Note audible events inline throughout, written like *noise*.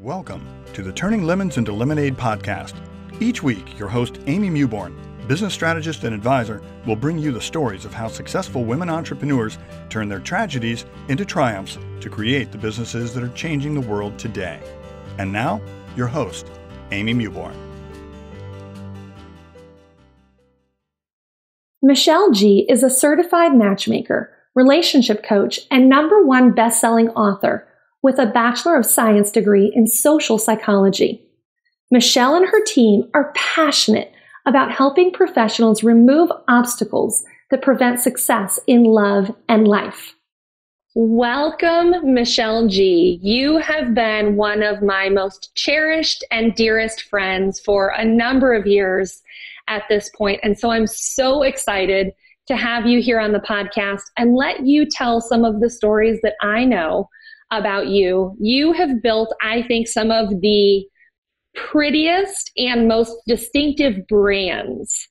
Welcome to the Turning Lemons into Lemonade podcast. Each week, your host, Amy Mewborn, business strategist and advisor, will bring you the stories of how successful women entrepreneurs turn their tragedies into triumphs to create the businesses that are changing the world today. And now, your host, Amy Mewborn. Michelle G is a certified matchmaker, relationship coach, and number one best-selling author with a Bachelor of Science degree in social psychology. Michelle and her team are passionate about helping professionals remove obstacles that prevent success in love and life. Welcome, Michelle G. You have been one of my most cherished and dearest friends for a number of years at this point, And so I'm so excited to have you here on the podcast and let you tell some of the stories that I know about you. You have built, I think, some of the prettiest and most distinctive brands.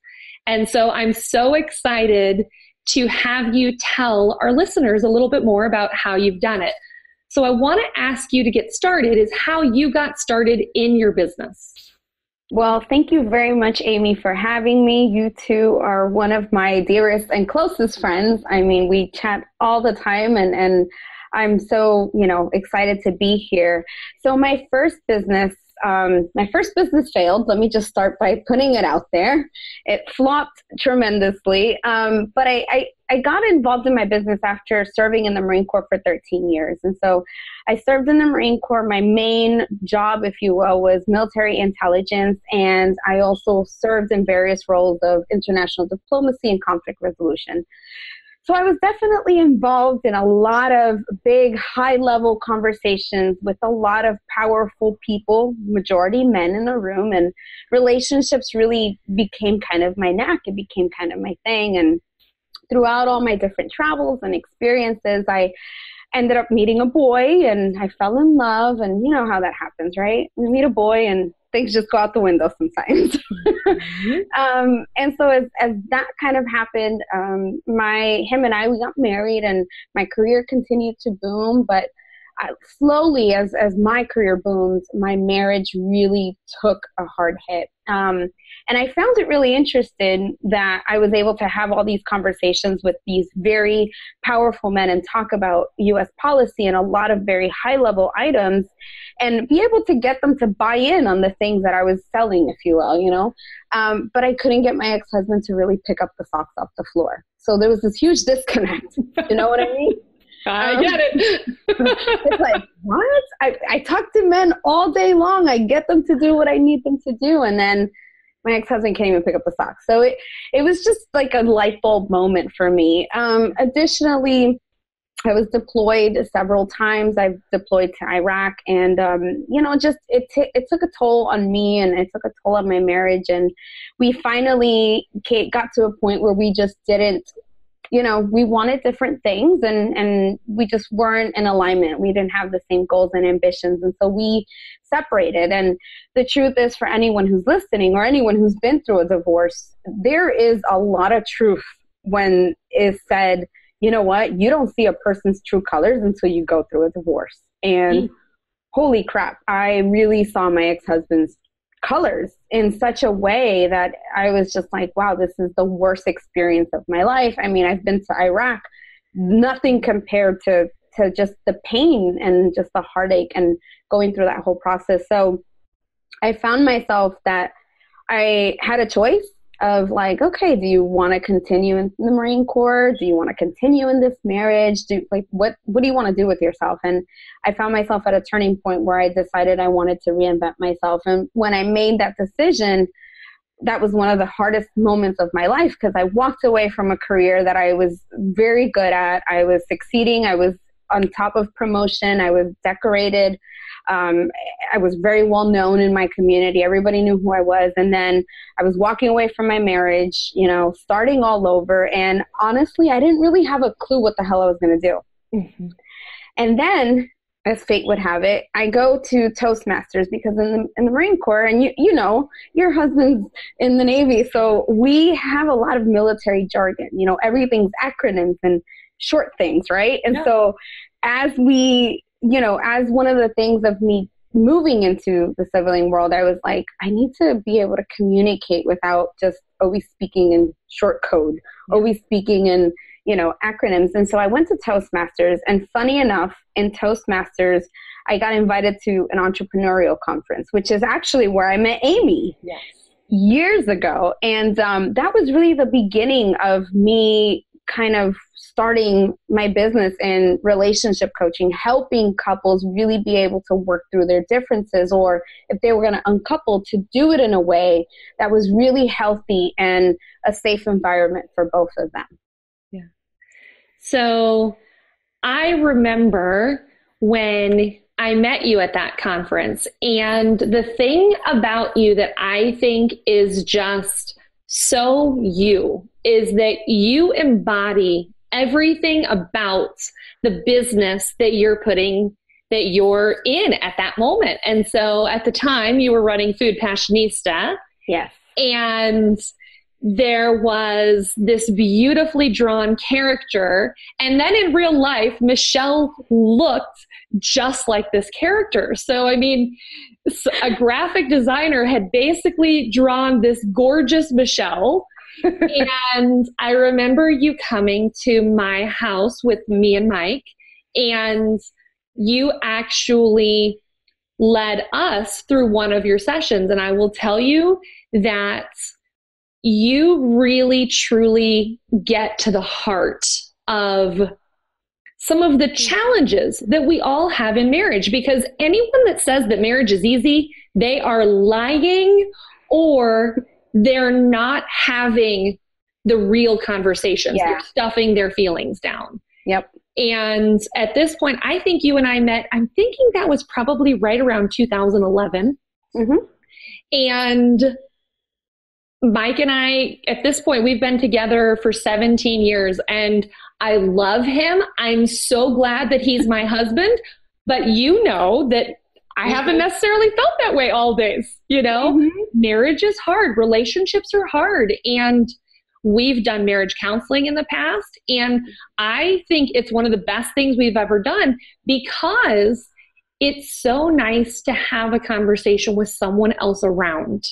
And so I'm so excited to have you tell our listeners a little bit more about how you've done it. So I want to ask you to get started is how you got started in your business. Well, thank you very much, Amy, for having me. You too are one of my dearest and closest friends. I mean, we chat all the time and, and I'm so, you know, excited to be here. So my first business, um, my first business failed. Let me just start by putting it out there. It flopped tremendously. Um, but I, I, I got involved in my business after serving in the Marine Corps for 13 years. And so I served in the Marine Corps. My main job, if you will, was military intelligence. And I also served in various roles of international diplomacy and conflict resolution. So I was definitely involved in a lot of big, high level conversations with a lot of powerful people, majority men in the room, and relationships really became kind of my knack. It became kind of my thing. And throughout all my different travels and experiences, I ended up meeting a boy and I fell in love. And you know how that happens, right? You meet a boy and things just go out the window sometimes. mm-hmm. *laughs* um, and so as, as that kind of happened, um, my him and I we got married, and my career continued to boom. But I, slowly, as as my career boomed, my marriage really took a hard hit. Um, and I found it really interesting that I was able to have all these conversations with these very powerful men and talk about U.S. policy and a lot of very high level items and be able to get them to buy in on the things that I was selling, if you will, you know. Um, but I couldn't get my ex husband to really pick up the socks off the floor. So there was this huge *laughs* disconnect. You know what I mean? I um, get it. *laughs* it's like, what? I, I talk to men all day long. I get them to do what I need them to do. And then my ex-husband can't even pick up the socks. So it, it was just like a light bulb moment for me. Um, additionally, I was deployed several times. I've deployed to Iraq, and um, you know, just it t- it took a toll on me, and it took a toll on my marriage. And we finally got to a point where we just didn't, you know, we wanted different things, and and we just weren't in alignment. We didn't have the same goals and ambitions, and so we separated. And the truth is, for anyone who's listening or anyone who's been through a divorce, there is a lot of truth when is said you know what? You don't see a person's true colors until you go through a divorce. And mm. holy crap, I really saw my ex husband's colors in such a way that I was just like, wow, this is the worst experience of my life. I mean, I've been to Iraq, nothing compared to to just the pain and just the heartache and going through that whole process. So I found myself that I had a choice of like, okay, do you want to continue in the Marine Corps? Do you want to continue in this marriage? Do like what what do you want to do with yourself? And I found myself at a turning point where I decided I wanted to reinvent myself. And when I made that decision, that was one of the hardest moments of my life because I walked away from a career that I was very good at. I was succeeding. I was on top of promotion. I was decorated. Um, I was very well known in my community. Everybody knew who I was. And then I was walking away from my marriage, you know, starting all over. And honestly, I didn't really have a clue what the hell I was going to do. Mm-hmm. And then, as fate would have it, I go to Toastmasters because in the, in the Marine Corps, and you, you know, your husband's in the Navy, so we have a lot of military jargon. You know, everything's acronyms and short things, right? And yeah. so as we you know, as one of the things of me moving into the civilian world, I was like, I need to be able to communicate without just always speaking in short code, always speaking in, you know, acronyms. And so I went to Toastmasters. And funny enough, in Toastmasters, I got invited to an entrepreneurial conference, which is actually where I met Amy. Yes. Years ago. And um, that was really the beginning of me kind of starting my business in relationship coaching, helping couples really be able to work through their differences, or if they were going to uncouple, to do it in a way that was really healthy and a safe environment for both of them. Yeah. So I remember when I met you at that conference, and the thing about you that I think is just so you is that you embody everything about the business that you're putting that you're in at that moment. And so at the time you were running Food Passionista. Yes. And there was this beautifully drawn character. And then in real life, Michelle looked just like this character. So, I mean, a graphic designer had basically drawn this gorgeous Michelle and I remember you coming to my house with me and Mike, and you actually led us through one of your sessions. And I will tell you that you really truly get to the heart of some of the challenges that we all have in marriage because anyone that says that marriage is easy, they are lying or they're not having the real conversations. Yeah. They're stuffing their feelings down. Yep. And at this point, I think you and I met, I'm thinking that was probably right around 2011. Mm-hmm. And Mike and I, at this point, we've been together for 17 years and I love him. I'm so glad that he's my *laughs* husband. But you know that I haven't necessarily felt that way all days. You know, mm-hmm. marriage is hard, relationships are hard. And we've done marriage counseling in the past. And I think it's one of the best things we've ever done because it's so nice to have a conversation with someone else around.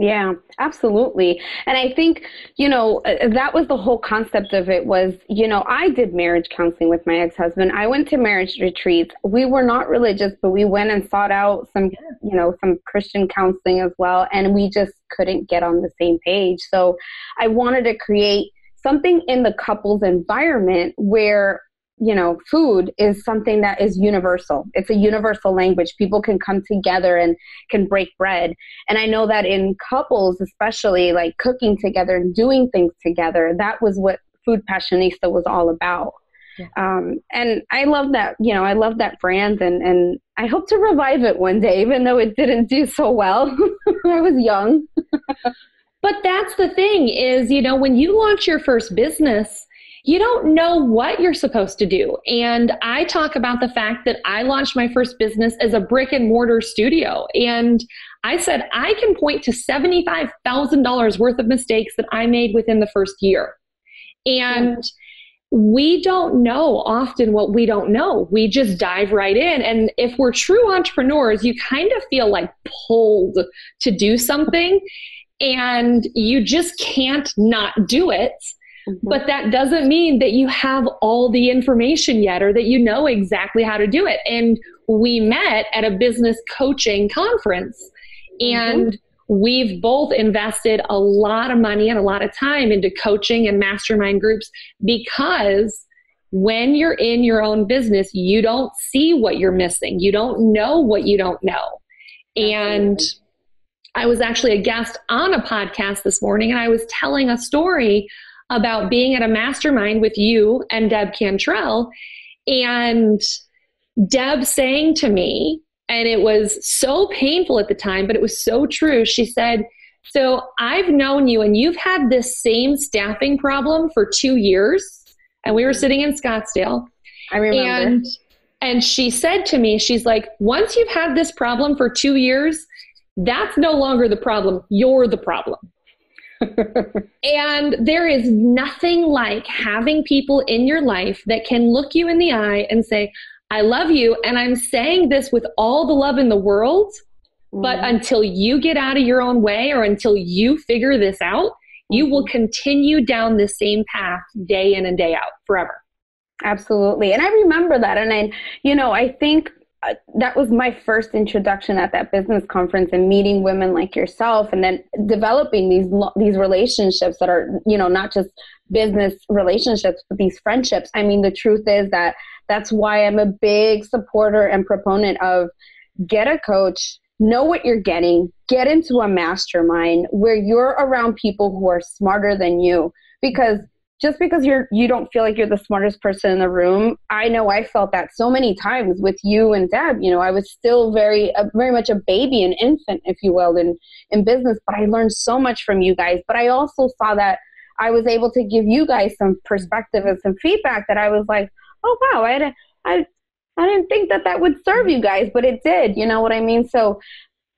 Yeah, absolutely. And I think, you know, uh, that was the whole concept of it was, you know, I did marriage counseling with my ex-husband. I went to marriage retreats. We were not religious, but we went and sought out some, you know, some Christian counseling as well. And we just couldn't get on the same page. So I wanted to create something in the couple's environment where you know, food is something that is universal. It's a universal language. People can come together and can break bread. And I know that in couples, especially like cooking together and doing things together, that was what Food Passionista was all about. Yeah. Um, and I love that, you know, I love that brand and, and I hope to revive it one day, even though it didn't do so well. *laughs* I was young. *laughs* but that's the thing is, you know, when you launch your first business, you don't know what you're supposed to do. And I talk about the fact that I launched my first business as a brick and mortar studio. And I said, I can point to $75,000 worth of mistakes that I made within the first year. And we don't know often what we don't know. We just dive right in. And if we're true entrepreneurs, you kind of feel like pulled to do something and you just can't not do it Mm-hmm. But that doesn't mean that you have all the information yet or that you know exactly how to do it. And we met at a business coaching conference and mm-hmm. we've both invested a lot of money and a lot of time into coaching and mastermind groups because when you're in your own business, you don't see what you're missing. You don't know what you don't know. And I was actually a guest on a podcast this morning and I was telling a story about being at a mastermind with you and Deb Cantrell. And Deb saying to me, and it was so painful at the time, but it was so true. She said, So I've known you, and you've had this same staffing problem for two years. And we were sitting in Scottsdale. I remember. And, and she said to me, She's like, Once you've had this problem for two years, that's no longer the problem. You're the problem and there is nothing like having people in your life that can look you in the eye and say, I love you. And I'm saying this with all the love in the world. Mm-hmm. But until you get out of your own way or until you figure this out, you will mm-hmm. continue down the same path day in and day out forever. Absolutely. And I remember that. And I, you know, I think uh, that was my first introduction at that business conference and meeting women like yourself and then developing these these relationships that are you know not just business relationships but these friendships. I mean the truth is that that's why i'm a big supporter and proponent of get a coach know what you're getting get into a mastermind where you're around people who are smarter than you. Because just because you're you don't feel like you're the smartest person in the room i know i felt that so many times with you and deb. You know i was still very very much a baby an infant if you will in in business but i learned so much from you guys. But i also saw that i was able to give you guys some perspective and some feedback that i was like oh wow i I, I didn't think that that would serve you guys but it did you know what i mean? So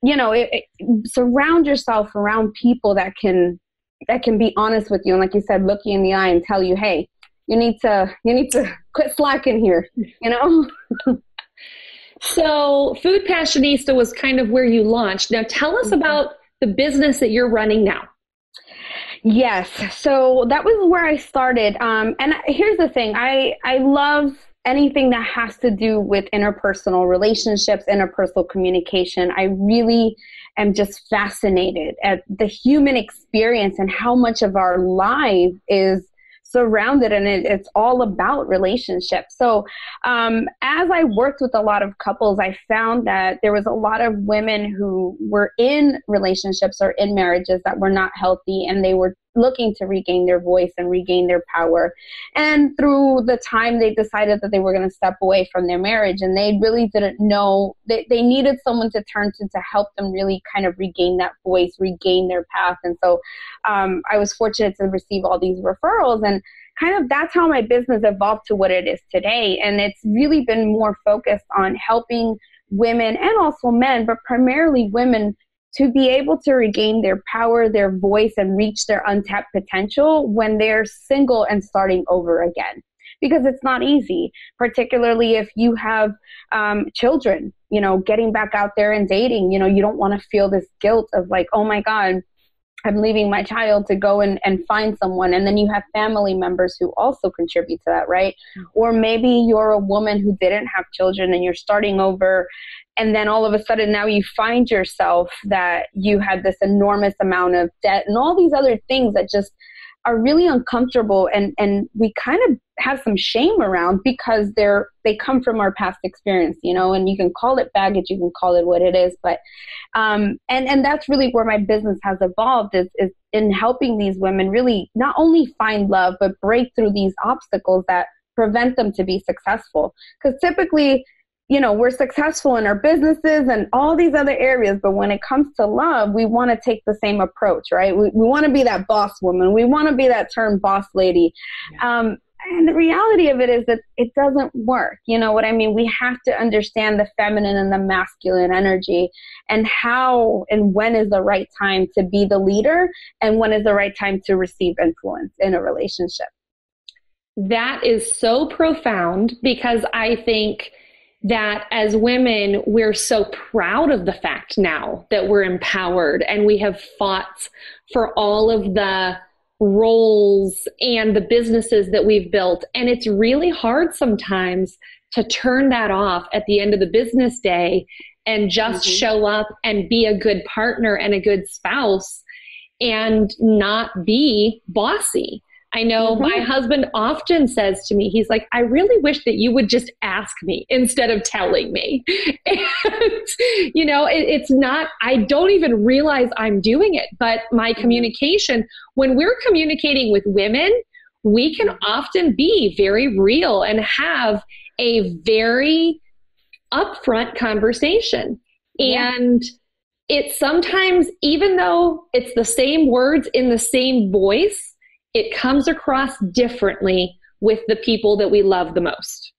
you know it, it, surround yourself around people that can that can be honest with you and like you said look you in the eye and tell you hey you need to you need to *laughs* quit slacking here you know? *laughs* So food passionista was kind of where you launched. Now tell us mm-hmm. about the business that you're running now. Yes. So that was where i started. Um, and here's the thing. I i love anything that has to do with interpersonal relationships interpersonal communication i really am just fascinated at the human experience and how much of our life is surrounded and it, it's all about relationships. So, um, as I worked with a lot of couples, I found that there was a lot of women who were in relationships or in marriages that were not healthy and they were looking to regain their voice and regain their power. And through the time, they decided that they were going to step away from their marriage and they really didn't know they, they needed someone to turn to to help them really kind of regain that voice, regain their path. And so um, I was fortunate to receive all these referrals and kind of that's how my business evolved to what it is today. And it's really been more focused on helping women and also men, but primarily women to be able to regain their power, their voice, and reach their untapped potential when they're single and starting over again. Because it's not easy, particularly if you have um, children, you know, getting back out there and dating. You know, you don't want to feel this guilt of like, oh my God, I'm leaving my child to go and, and find someone. And then you have family members who also contribute to that, right? Mm-hmm. Or maybe you're a woman who didn't have children and you're starting over and then all of a sudden now you find yourself that you had this enormous amount of debt and all these other things that just are really uncomfortable and and we kind of have some shame around because they're they come from our past experience you know and you can call it baggage you can call it what it is but um and and that's really where my business has evolved is is in helping these women really not only find love but break through these obstacles that prevent them to be successful. Because typically you know, we're successful in our businesses and all these other areas, but when it comes to love, we want to take the same approach, right? We, we want to be that boss woman. We want to be that term boss lady. Um, and the reality of it is that it doesn't work. You know what I mean? We have to understand the feminine and the masculine energy and how and when is the right time to be the leader and when is the right time to receive influence in a relationship. That is so profound because I think – that as women, we're so proud of the fact now that we're empowered and we have fought for all of the roles and the businesses that we've built. And it's really hard sometimes to turn that off at the end of the business day and just mm-hmm. show up and be a good partner and a good spouse and not be bossy. I know mm-hmm. my husband often says to me, he's like, I really wish that you would just ask me instead of telling me. *laughs* And, you know, it, it's not, I don't even realize I'm doing it, but my mm-hmm. communication, when we're communicating with women, we can mm-hmm. often be very real and have a very upfront conversation. Yeah. And it's sometimes, even though it's the same words in the same voice, it comes across differently with the people that we love the most.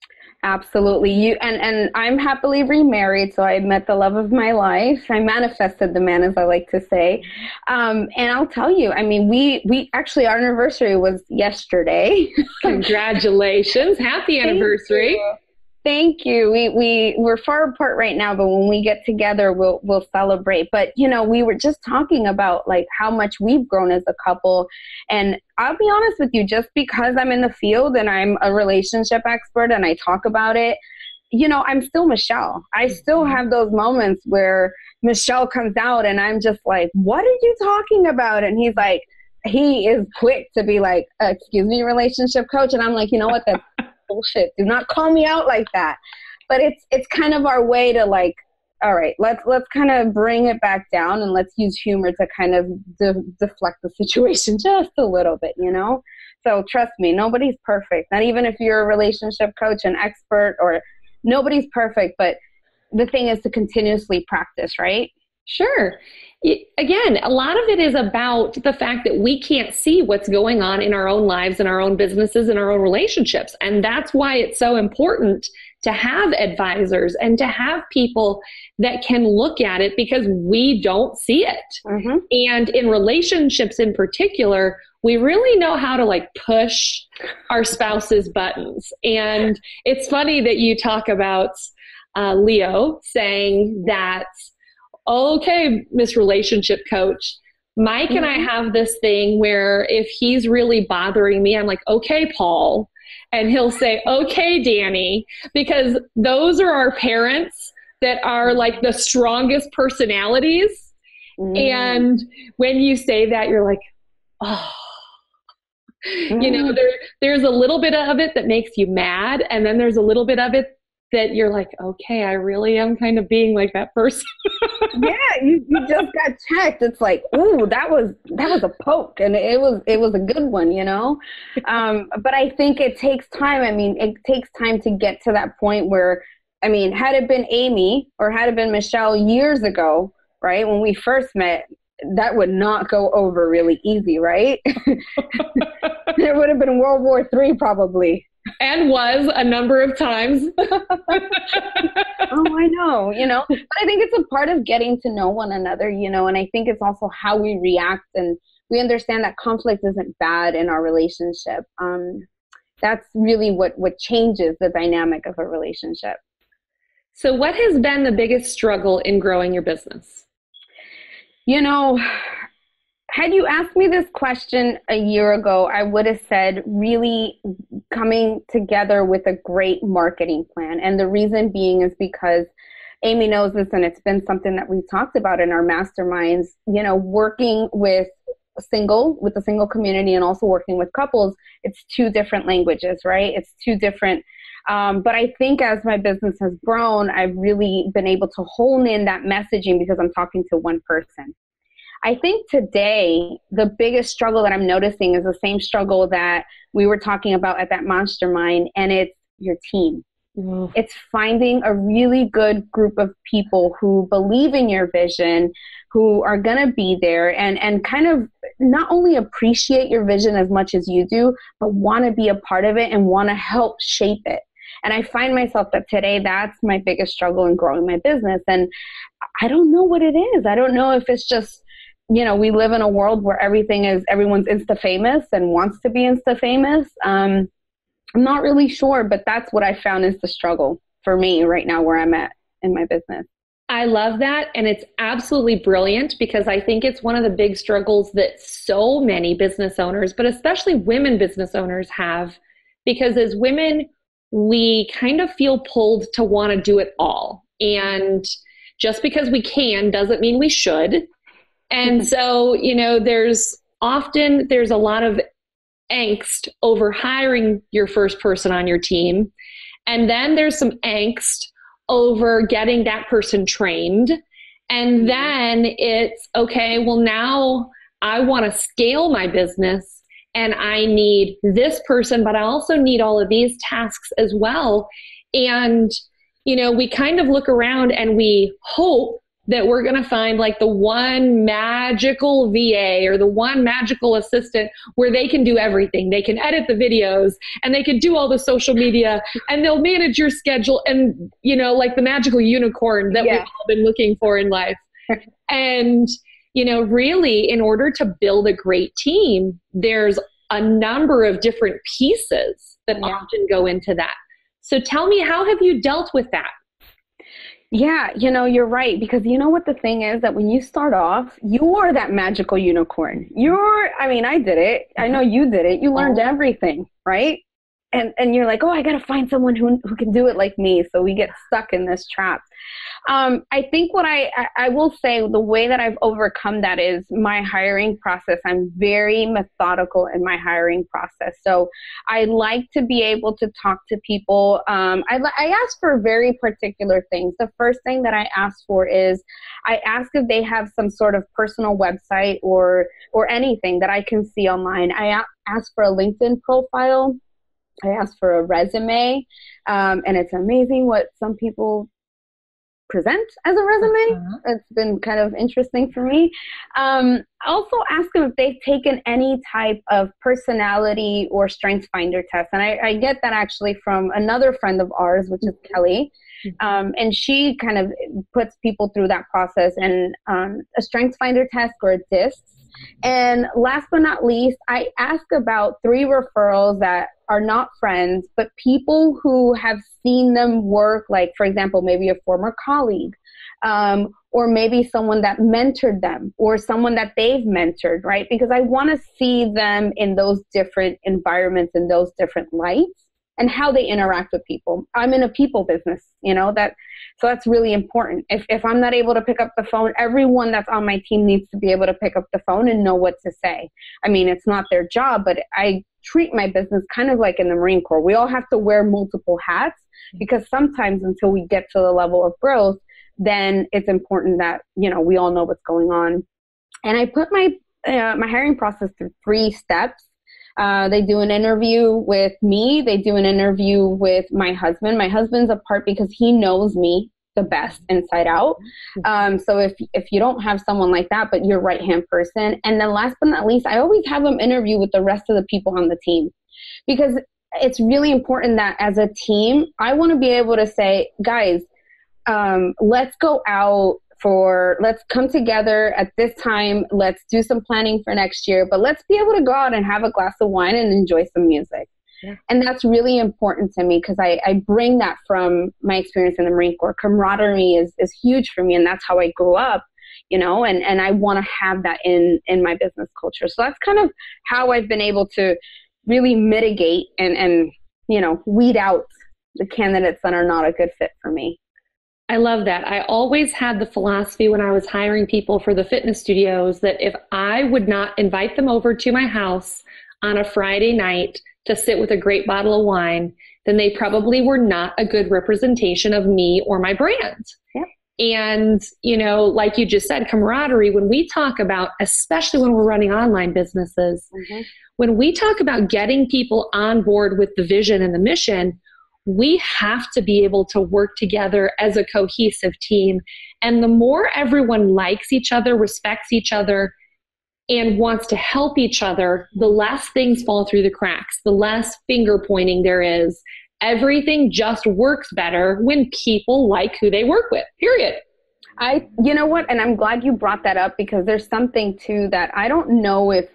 Absolutely. You and and I'm happily remarried, so I met the love of my life. I manifested the man, as I like to say. Um, and I'll tell you, I mean, we we actually our anniversary was yesterday. *laughs* Congratulations! Happy anniversary. Thank you. We we we're far apart right now, but when we get together, we'll we'll celebrate. But you know, we were just talking about like how much we've grown as a couple, and I'll be honest with you, just because I'm in the field and I'm a relationship expert and I talk about it, you know, I'm still Michelle. I still mm-hmm. have those moments where Michelle comes out and I'm just like, "What are you talking about?" And he's like, he is quick to be like, "Excuse me, relationship coach," and I'm like, you know what? That's bullshit. Do not call me out like that. But it's it's kind of our way to like, all right, let's let's kind of bring it back down and let's use humor to kind of de- deflect the *laughs* situation just a little bit, you know. So trust me, nobody's perfect. Not even if you're a relationship coach, an expert, or nobody's perfect. But the thing is to continuously practice, right? Sure. Again, a lot of it is about the fact that we can't see what's going on in our own lives and our own businesses and our own relationships. And that's why it's so important to have advisors and to have people that can look at it because we don't see it. Mm-hmm. And in relationships in particular, we really know how to like push our spouse's buttons. And it's funny that you talk about uh, Leo saying that okay, Miss Relationship Coach, Mike mm-hmm. and I mm-hmm. have this thing where if he's really bothering me, I'm like, okay, Paul. And he'll say, okay, Danny, because those are our parents that are like the strongest personalities. Mm. And when you say that, you're like, oh. Mm. You know, mm-hmm. there, there's a little bit of it that makes you mad, and then there's a little bit of it that you're like, okay, I really am kind of being like that person. *laughs* yeah, you, you just got checked. It's like, ooh, that was that was a poke, and it was it was a good one, you know. Um, but I think it takes time. I mean, it takes time to get to that point where, I mean, had it been Amy or had it been Michelle years ago, right when we first met, that would not go over really easy, right? *laughs* there would have been World War Three probably and was a number of times. *laughs* oh, I know, you know, but I think it's a part of getting to know one another, you know, and I think it's also how we react and we understand that conflict isn't bad in our relationship. Um, that's really what what changes the dynamic of a relationship. So, what has been the biggest struggle in growing your business? You know, had you asked me this question a year ago, I would have said really coming together with a great marketing plan. And the reason being is because Amy knows this, and it's been something that we've talked about in our masterminds. You know, working with single with the single community and also working with couples it's two different languages right it's two different um, but i think as my business has grown i've really been able to hone in that messaging because i'm talking to one person I think today the biggest struggle that I'm noticing is the same struggle that we were talking about at that monster mastermind, and it's your team. Mm. It's finding a really good group of people who believe in your vision, who are going to be there and, and kind of not only appreciate your vision as much as you do, but want to be a part of it and want to help shape it. And I find myself that today that's my biggest struggle in growing my business. And I don't know what it is. I don't know if it's just you know, we live in a world where everything is everyone's insta famous and wants to be insta famous. Um, I'm not really sure, but that's what I found is the struggle for me right now where I'm at in my business. I love that. And it's absolutely brilliant because I think it's one of the big struggles that so many business owners, but especially women business owners, have. Because as women, we kind of feel pulled to want to do it all. And just because we can doesn't mean we should. And so, you know, there's often there's a lot of angst over hiring your first person on your team. And then there's some angst over getting that person trained. And mm-hmm. then it's okay, well, now I want to scale my business and I need this person, but I also need all of these tasks as well. And, you know, we kind of look around and we hope that we're going to find like the one magical VA or the one magical assistant where they can do everything. They can edit the videos and they can do all the social media and they'll manage your schedule and, you know, like the magical unicorn that yeah. we've all been looking for in life. *laughs* and, you know, really, in order to build a great team, there's a number of different pieces that yeah. often go into that. So tell me, how have you dealt with that? Yeah, you know, you're right. Because you know what the thing is that when you start off, you are that magical unicorn. You're, I mean, I did it. I mm-hmm. know you did it. You learned oh. everything, right? And and you're like, oh, I got to find someone who who can do it like me. So we get stuck in this trap. Um, I think what I, I, I will say the way that I've overcome that is my hiring process. I'm very methodical in my hiring process. So I like to be able to talk to people. Um, I I ask for very particular things. The first thing that I ask for is I ask if they have some sort of personal website or or anything that I can see online. I ask for a LinkedIn profile I asked for a resume, um, and it's amazing what some people present as a resume. Uh-huh. It's been kind of interesting for me. Um, also, ask them if they've taken any type of personality or strength finder test, and I, I get that actually from another friend of ours, which is Kelly. Mm-hmm. Um, and she kind of puts people through that process and um, a strength finder test or a DISC and last but not least, I ask about three referrals that are not friends, but people who have seen them work, like, for example, maybe a former colleague, um, or maybe someone that mentored them, or someone that they've mentored, right? Because I want to see them in those different environments, in those different lights, and how they interact with people. I'm in a people business, you know, that so that's really important. If, if I'm not able to pick up the phone, everyone that's on my team needs to be able to pick up the phone and know what to say. I mean, it's not their job, but I treat my business kind of like in the Marine Corps. We all have to wear multiple hats because sometimes until we get to the level of growth, then it's important that, you know, we all know what's going on. And I put my uh, my hiring process through three steps. Uh, they do an interview with me. They do an interview with my husband. My husband's a part because he knows me the best inside out. Um, so if if you don't have someone like that, but your right hand person, and then last but not least, I always have them interview with the rest of the people on the team because it's really important that as a team, I want to be able to say, guys, um, let's go out for let's come together at this time. Let's do some planning for next year but let's be able to go out and have a glass of wine and enjoy some music. Yeah. and that's really important to me because I, I bring that from my experience in the marine corps. Camaraderie is, is huge for me and that's how i grew up you know and, and i want to have that in in my business culture. So that's kind of how i've been able to really mitigate and and you know weed out the candidates that are not a good fit for me I love that. I always had the philosophy when I was hiring people for the fitness studios that if I would not invite them over to my house on a Friday night to sit with a great bottle of wine, then they probably were not a good representation of me or my brand. Yeah. And, you know, like you just said, camaraderie, when we talk about, especially when we're running online businesses, mm-hmm. when we talk about getting people on board with the vision and the mission, we have to be able to work together as a cohesive team. And the more everyone likes each other, respects each other, and wants to help each other, the less things fall through the cracks, the less finger pointing there is. Everything just works better when people like who they work with, period. I, you know what, and I'm glad you brought that up because there's something too that I don't know if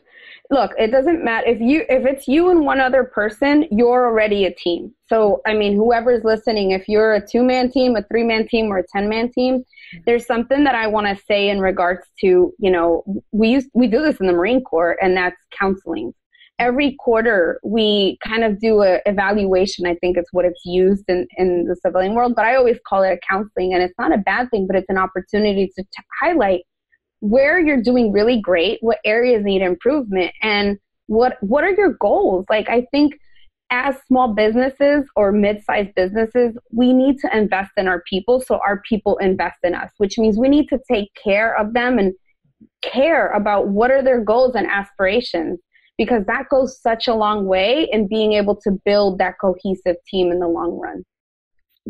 look it doesn't matter. If you if it's you and one other person you're already a team. So i mean whoever's listening if you're a two man team a three man team or a 10 man team there's something that i want to say in regards to you know we use we do this in the marine corps and that's counseling. Every quarter we kind of do a evaluation i think it's what it's used in, in the civilian world but i always call it a counseling and it's not a bad thing but it's an opportunity to t- highlight where you're doing really great, what areas need improvement, and what what are your goals? Like I think as small businesses or mid-sized businesses, we need to invest in our people so our people invest in us, which means we need to take care of them and care about what are their goals and aspirations because that goes such a long way in being able to build that cohesive team in the long run.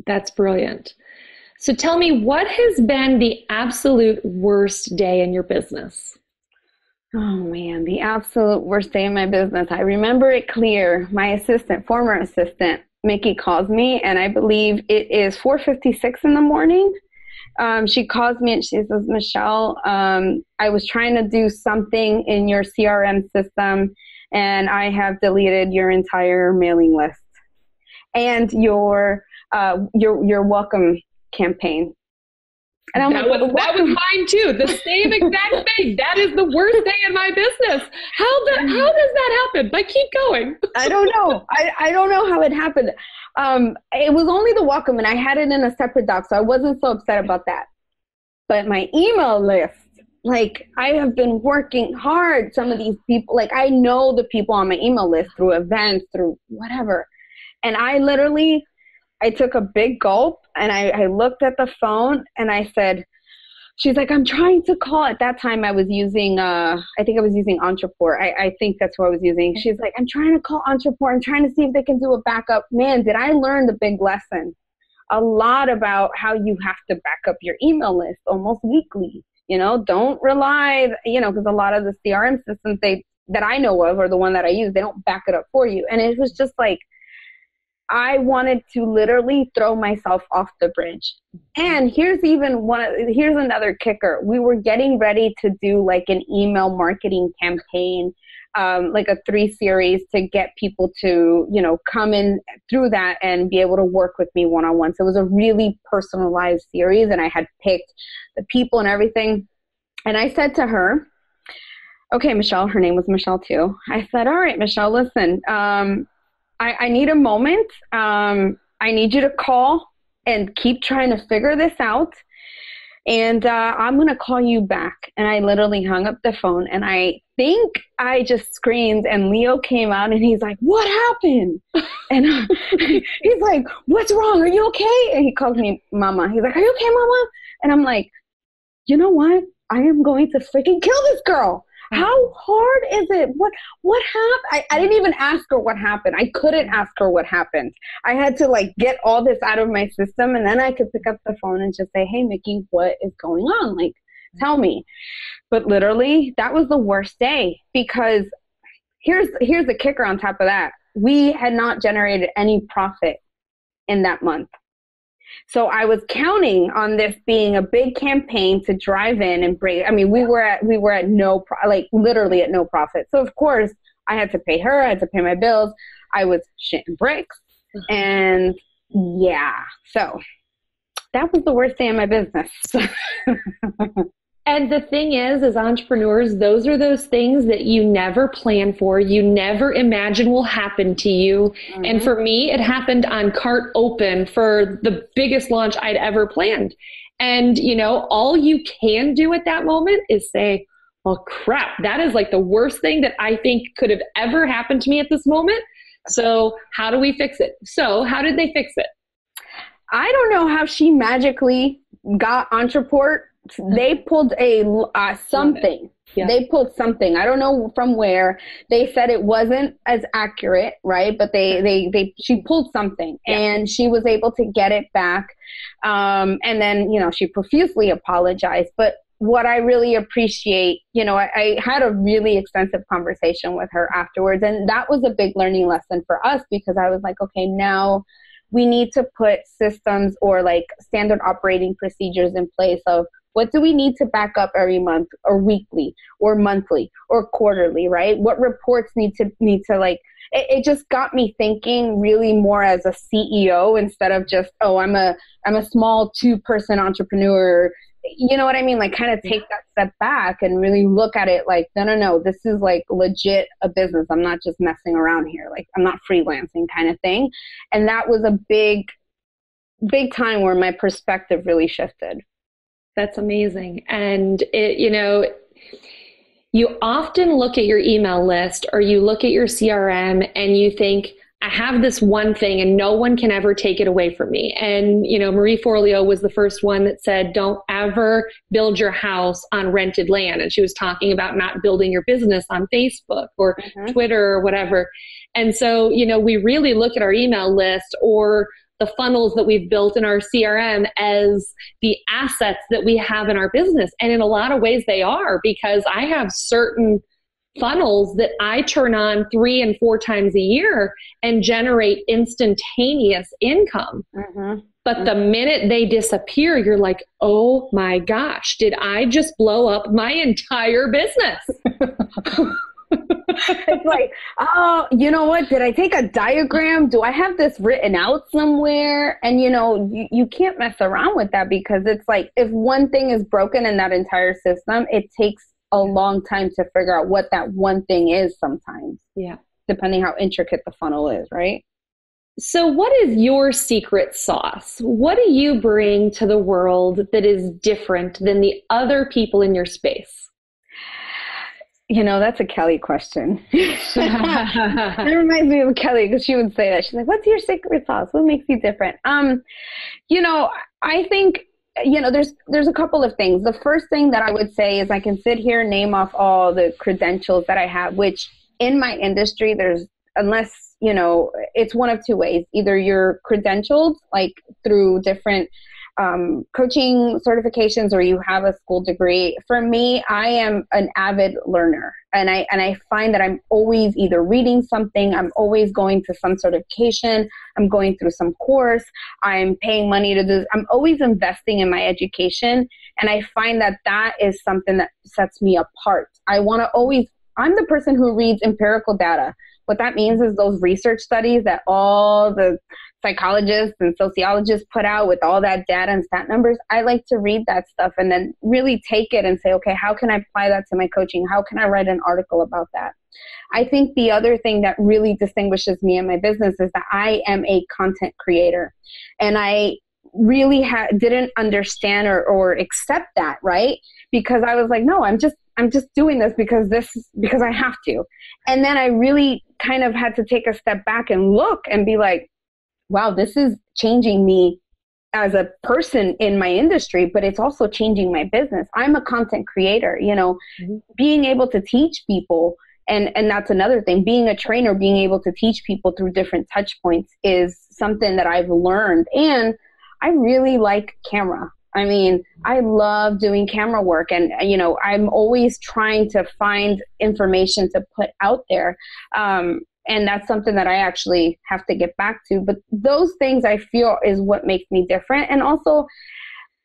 That's brilliant. So tell me, what has been the absolute worst day in your business? Oh man, the absolute worst day in my business. I remember it clear. My assistant, former assistant, Mickey calls me, and I believe it is 4:56 in the morning. Um, she calls me and she says, "Michelle, um, I was trying to do something in your CRM system, and I have deleted your entire mailing list." and your uh, your your welcome campaign. And I'm that like, was, that was mine too. The same exact *laughs* thing. That is the worst day in my business. How the, how does that happen? But keep going. I don't know. I, I don't know how it happened. Um, it was only the welcome, and I had it in a separate doc, so I wasn't so upset about that. But my email list, like I have been working hard. Some of these people, like I know the people on my email list through events, through whatever, and I literally I took a big gulp and I, I looked at the phone and I said, she's like, I'm trying to call. At that time, I was using, uh, I think I was using Ontraport. I, I think that's what I was using. She's like, I'm trying to call Ontraport. I'm trying to see if they can do a backup. Man, did I learn the big lesson? A lot about how you have to back up your email list almost weekly. You know, don't rely, you know, because a lot of the CRM systems they that I know of or the one that I use, they don't back it up for you. And it was just like, I wanted to literally throw myself off the bridge. And here's even one here's another kicker. We were getting ready to do like an email marketing campaign, um, like a three series to get people to, you know, come in through that and be able to work with me one on one. So it was a really personalized series and I had picked the people and everything. And I said to her, okay, Michelle, her name was Michelle too. I said, all right, Michelle, listen, um, I, I need a moment. Um, I need you to call and keep trying to figure this out. And uh, I'm going to call you back. And I literally hung up the phone and I think I just screamed. And Leo came out and he's like, What happened? *laughs* And uh, *laughs* he's like, What's wrong? Are you okay? And he calls me Mama. He's like, Are you okay, Mama? And I'm like, You know what? I am going to freaking kill this girl. How hard is it? What what happened? I, I didn't even ask her what happened. I couldn't ask her what happened. I had to like get all this out of my system and then I could pick up the phone and just say, Hey Mickey, what is going on? Like tell me. But literally that was the worst day because here's here's the kicker on top of that. We had not generated any profit in that month. So I was counting on this being a big campaign to drive in and bring. I mean, we were at we were at no pro, like literally at no profit. So of course I had to pay her. I had to pay my bills. I was shitting bricks, mm-hmm. and yeah. So that was the worst day in my business. *laughs* And the thing is, as entrepreneurs, those are those things that you never plan for, you never imagine will happen to you. Mm-hmm. And for me, it happened on cart open for the biggest launch I'd ever planned. And, you know, all you can do at that moment is say, well, crap, that is like the worst thing that I think could have ever happened to me at this moment. So, how do we fix it? So, how did they fix it? I don't know how she magically got Ontraport they pulled a uh, something. Yeah. They pulled something. I don't know from where. They said it wasn't as accurate, right? But they they they she pulled something, yeah. and she was able to get it back. Um, and then you know she profusely apologized. But what I really appreciate, you know, I, I had a really extensive conversation with her afterwards, and that was a big learning lesson for us because I was like, okay, now we need to put systems or like standard operating procedures in place of what do we need to back up every month or weekly or monthly or quarterly, right? What reports need to need to like it, it just got me thinking really more as a CEO instead of just, oh, I'm a I'm a small two person entrepreneur. You know what I mean? Like kind of take that step back and really look at it like, no, no, no, this is like legit a business. I'm not just messing around here. Like I'm not freelancing kind of thing. And that was a big, big time where my perspective really shifted. That's amazing. And it, you know, you often look at your email list or you look at your CRM and you think, I have this one thing and no one can ever take it away from me. And, you know, Marie Forleo was the first one that said, don't ever build your house on rented land. And she was talking about not building your business on Facebook or mm-hmm. Twitter or whatever. And so, you know, we really look at our email list or the funnels that we've built in our CRM as the assets that we have in our business. And in a lot of ways, they are because I have certain funnels that I turn on three and four times a year and generate instantaneous income. Mm-hmm. But the minute they disappear, you're like, oh my gosh, did I just blow up my entire business? *laughs* *laughs* it's like, oh, you know what? Did I take a diagram? Do I have this written out somewhere? And you know, you, you can't mess around with that because it's like if one thing is broken in that entire system, it takes a long time to figure out what that one thing is sometimes. Yeah. Depending how intricate the funnel is, right? So, what is your secret sauce? What do you bring to the world that is different than the other people in your space? You know, that's a Kelly question. *laughs* it reminds me of Kelly because she would say that. She's like, "What's your secret sauce? What makes you different?" Um, you know, I think you know there's there's a couple of things. The first thing that I would say is I can sit here name off all the credentials that I have, which in my industry there's unless you know, it's one of two ways. Either you're credentialed, like through different um, coaching certifications, or you have a school degree. For me, I am an avid learner, and I and I find that I'm always either reading something, I'm always going to some certification, I'm going through some course, I'm paying money to this. I'm always investing in my education, and I find that that is something that sets me apart. I want to always. I'm the person who reads empirical data. What that means is those research studies that all the psychologists and sociologists put out with all that data and stat numbers, I like to read that stuff and then really take it and say, okay, how can I apply that to my coaching? How can I write an article about that? I think the other thing that really distinguishes me and my business is that I am a content creator. And I really ha- didn't understand or, or accept that, right? Because I was like, no, I'm just I'm just doing this because this because I have to. And then I really kind of had to take a step back and look and be like, wow, this is changing me as a person in my industry, but it's also changing my business. I'm a content creator, you know, mm-hmm. being able to teach people and and that's another thing being a trainer being able to teach people through different touch points is something that i've learned and i really like camera I mean, I love doing camera work and, you know, I'm always trying to find information to put out there. Um, and that's something that I actually have to get back to. But those things I feel is what makes me different. And also,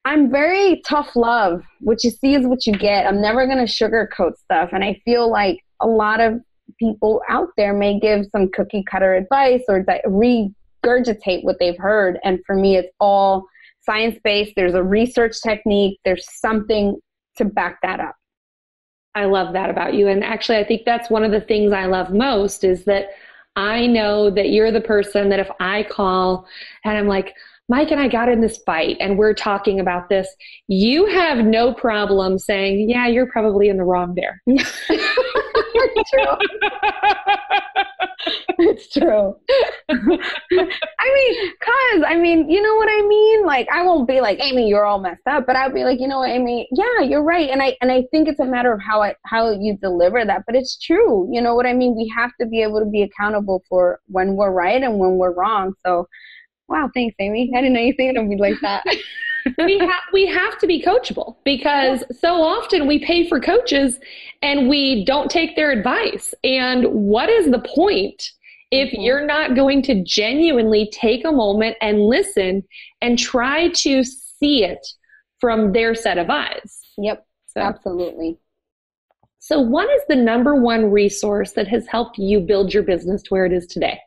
I'm very tough love. What you see is what you get. I'm never going to sugarcoat stuff. And I feel like a lot of people out there may give some cookie cutter advice or regurgitate what they've heard. And for me, it's all science based, there's a research technique, there's something to back that up. I love that about you. And actually, I think that's one of the things I love most is that I know that you're the person that if I call and I'm like, Mike and I got in this fight and we're talking about this, you have no problem saying, Yeah, you're probably in the wrong there. *laughs* *laughs* *laughs* it's true. I mean, cause I mean, you know what I mean? Like I won't be like, Amy, you're all messed up, but I'll be like, you know what, Amy, yeah, you're right. And I and I think it's a matter of how I how you deliver that. But it's true. You know what I mean? We have to be able to be accountable for when we're right and when we're wrong. So wow, thanks, Amy. I didn't know you think it would be like that. *laughs* *laughs* we have we have to be coachable because so often we pay for coaches and we don't take their advice. And what is the point if mm-hmm. you're not going to genuinely take a moment and listen and try to see it from their set of eyes? Yep, so, absolutely. So, what is the number one resource that has helped you build your business to where it is today?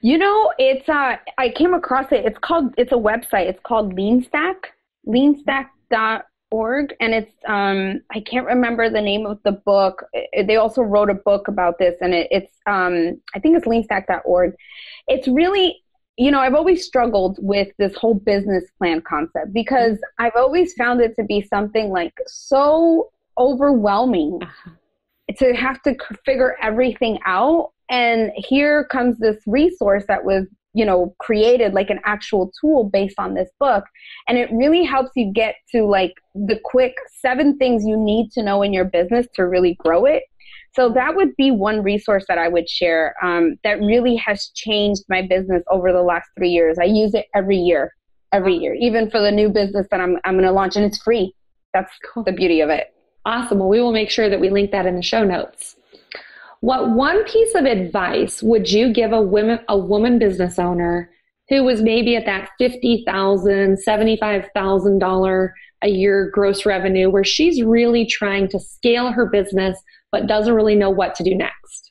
You know, it's uh I came across it. It's called it's a website. It's called LeanStack, leanstack.org and it's um I can't remember the name of the book. They also wrote a book about this and it, it's um I think it's leanstack.org. It's really you know, I've always struggled with this whole business plan concept because I've always found it to be something like so overwhelming uh-huh. to have to figure everything out and here comes this resource that was, you know, created like an actual tool based on this book. And it really helps you get to like the quick seven things you need to know in your business to really grow it. So that would be one resource that I would share um, that really has changed my business over the last three years. I use it every year, every year, even for the new business that I'm, I'm going to launch, and it's free. That's cool. the beauty of it. Awesome. Well, we will make sure that we link that in the show notes. What one piece of advice would you give a woman a woman business owner who was maybe at that $50,000, $75,000 a year gross revenue where she's really trying to scale her business but doesn't really know what to do next?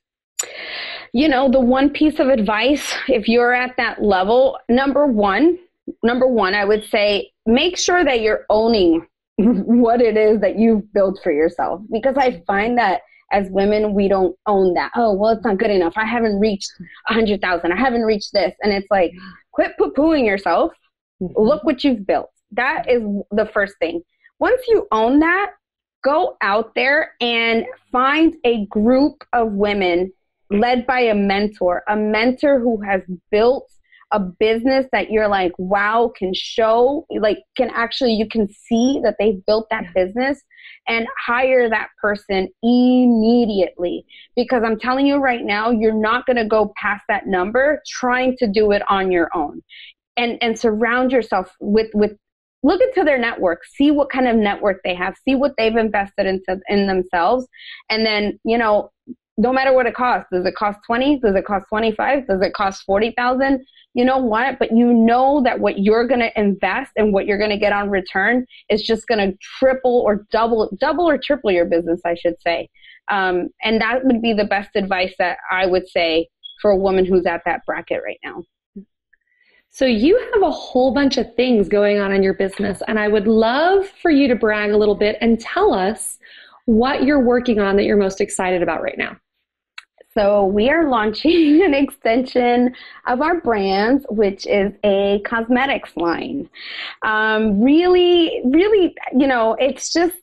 You know, the one piece of advice, if you're at that level, number one, number one, I would say make sure that you're owning *laughs* what it is that you've built for yourself. Because I find that as women, we don't own that. Oh, well, it's not good enough. I haven't reached a hundred thousand. I haven't reached this. And it's like, quit poo-pooing yourself. Mm-hmm. Look what you've built. That is the first thing. Once you own that, go out there and find a group of women led by a mentor, a mentor who has built a business that you're like, wow, can show, like, can actually, you can see that they've built that business and hire that person immediately. Because I'm telling you right now, you're not going to go past that number trying to do it on your own. And, and surround yourself with, with look into their network. See what kind of network they have. See what they've invested into in themselves. And then you know no matter what it costs does it cost 20 does it cost 25 does it cost 40,000 you know what? But you know that what you're going to invest and what you're going to get on return is just going to triple or double double or triple your business i should say. Um, and that would be the best advice that i would say for a woman who's at that bracket right now. So you have a whole bunch of things going on in your business and i would love for you to brag a little bit and tell us what you're working on that you're most excited about right now so we are launching *laughs* an extension of our brands, which is a cosmetics line. Um, really, really, you know, it's just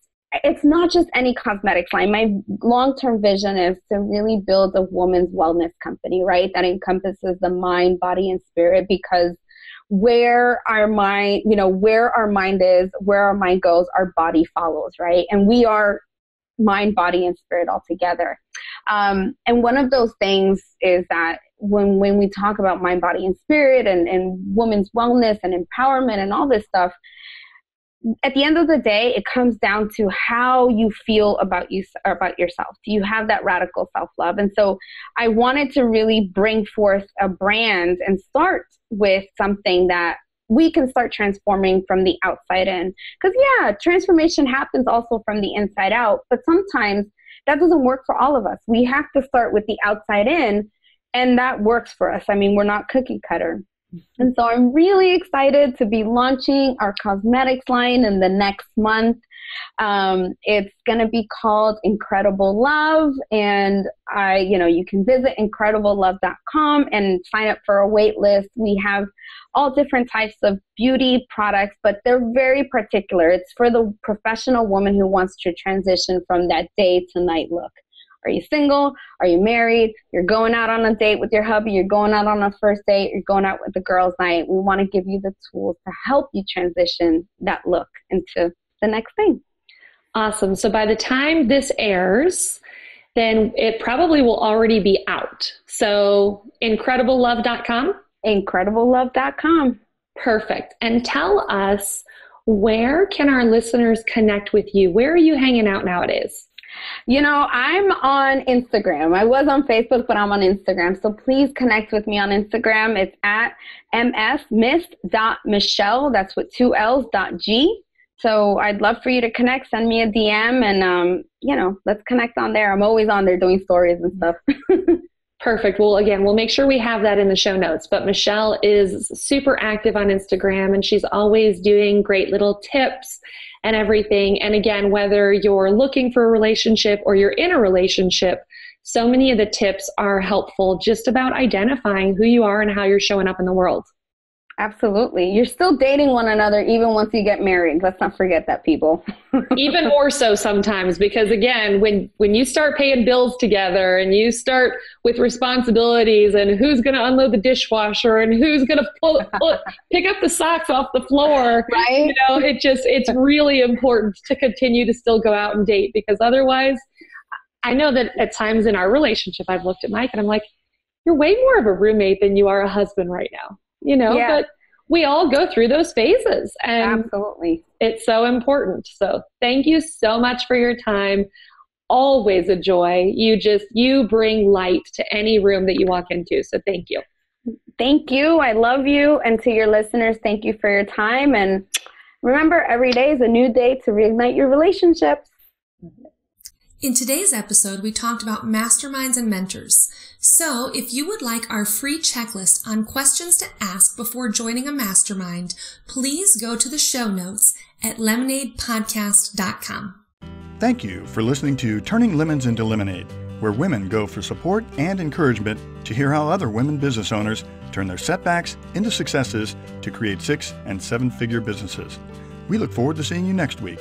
it's not just any cosmetics line. My long term vision is to really build a woman's wellness company, right? That encompasses the mind, body, and spirit because where our mind, you know, where our mind is, where our mind goes, our body follows, right? And we are mind, body, and spirit all together. Um, and one of those things is that when when we talk about mind, body, and spirit, and and women's wellness and empowerment and all this stuff, at the end of the day, it comes down to how you feel about you about yourself. Do you have that radical self love? And so, I wanted to really bring forth a brand and start with something that we can start transforming from the outside in. Because, yeah, transformation happens also from the inside out, but sometimes that doesn't work for all of us. We have to start with the outside in, and that works for us. I mean, we're not cookie cutter. Mm-hmm. And so I'm really excited to be launching our cosmetics line in the next month. Um, it's going to be called Incredible Love, and I, you know, you can visit incrediblelove.com and sign up for a wait list. We have all different types of beauty products, but they're very particular. It's for the professional woman who wants to transition from that day to night look. Are you single? Are you married? You're going out on a date with your hubby. You're going out on a first date. You're going out with the girls' night. We want to give you the tools to help you transition that look into the next thing. Awesome. So by the time this airs, then it probably will already be out. So incrediblelove.com? Incrediblelove.com. Perfect. And tell us where can our listeners connect with you? Where are you hanging out nowadays? You know, I'm on Instagram. I was on Facebook, but I'm on Instagram. So please connect with me on Instagram. It's at msmiss.michelle. That's with two L's dot G. So I'd love for you to connect. Send me a DM and, um, you know, let's connect on there. I'm always on there doing stories and stuff. *laughs* Perfect. Well, again, we'll make sure we have that in the show notes. But Michelle is super active on Instagram and she's always doing great little tips and everything. And again, whether you're looking for a relationship or you're in a relationship, so many of the tips are helpful just about identifying who you are and how you're showing up in the world. Absolutely. You're still dating one another even once you get married. Let's not forget that people. *laughs* even more so sometimes because again, when when you start paying bills together and you start with responsibilities and who's going to unload the dishwasher and who's going to pull, pull, *laughs* pick up the socks off the floor, right? You know, it just it's really important to continue to still go out and date because otherwise I know that at times in our relationship I've looked at Mike and I'm like you're way more of a roommate than you are a husband right now you know, yeah. but we all go through those phases and absolutely it's so important. So thank you so much for your time. Always a joy. You just you bring light to any room that you walk into. So thank you. Thank you. I love you. And to your listeners, thank you for your time. And remember, every day is a new day to reignite your relationships. In today's episode, we talked about masterminds and mentors. So if you would like our free checklist on questions to ask before joining a mastermind, please go to the show notes at lemonadepodcast.com. Thank you for listening to Turning Lemons into Lemonade, where women go for support and encouragement to hear how other women business owners turn their setbacks into successes to create six and seven figure businesses. We look forward to seeing you next week.